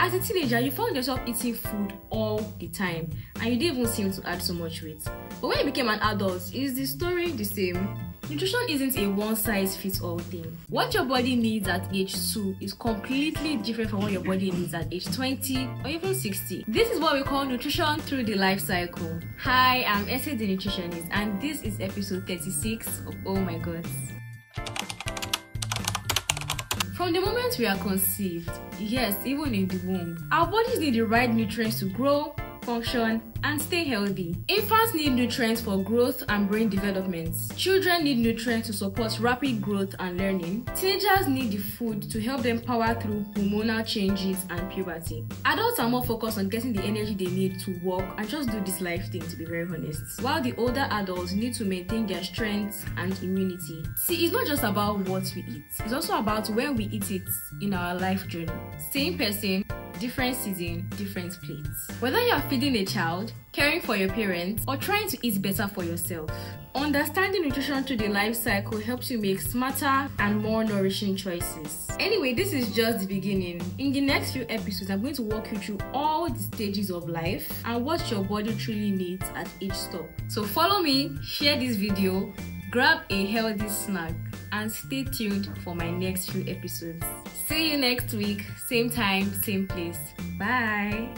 As a teenager, you found yourself eating food all the time and you didn't even seem to add so much weight. But when you became an adult, is the story the same? Nutrition isn't a one size fits all thing. What your body needs at age 2 is completely different from what your body needs at age 20 or even 60. This is what we call nutrition through the life cycle. Hi, I'm Essie the Nutritionist, and this is episode 36 of Oh My Gods. From the moment we are conceived, yes, even in the womb, our bodies need the right nutrients to grow, function, and stay healthy. Infants need nutrients for growth and brain development. Children need nutrients to support rapid growth and learning. Teenagers need the food to help them power through hormonal changes and puberty. Adults are more focused on getting the energy they need to work and just do this life thing, to be very honest. While the older adults need to maintain their strength and immunity. See, it's not just about what we eat, it's also about when we eat it in our life journey. Same person, different season, different plates. Whether you are feeding a child, caring for your parents, or trying to eat better for yourself, understanding nutrition through the life cycle helps you make smarter and more nourishing choices. Anyway, this is just the beginning. In the next few episodes, I'm going to walk you through all the stages of life and what your body truly needs at each stop. So follow me, share this video, grab a healthy snack, and stay tuned for my next few episodes. See you next week, same time, same place. Bye.